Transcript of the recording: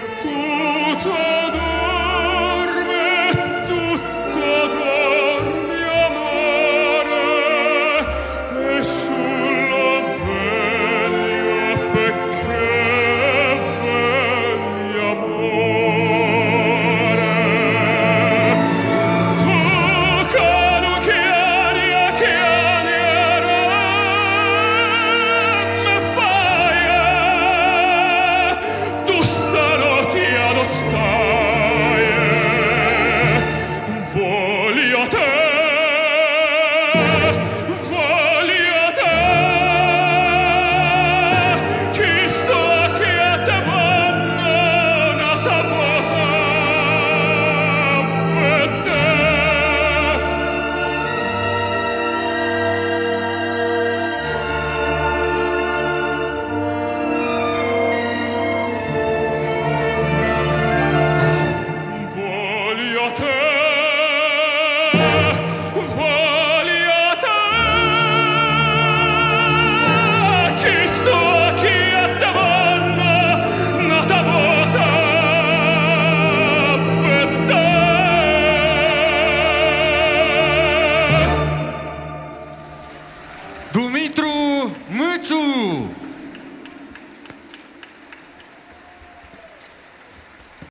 tutto Dumitru Mutsu!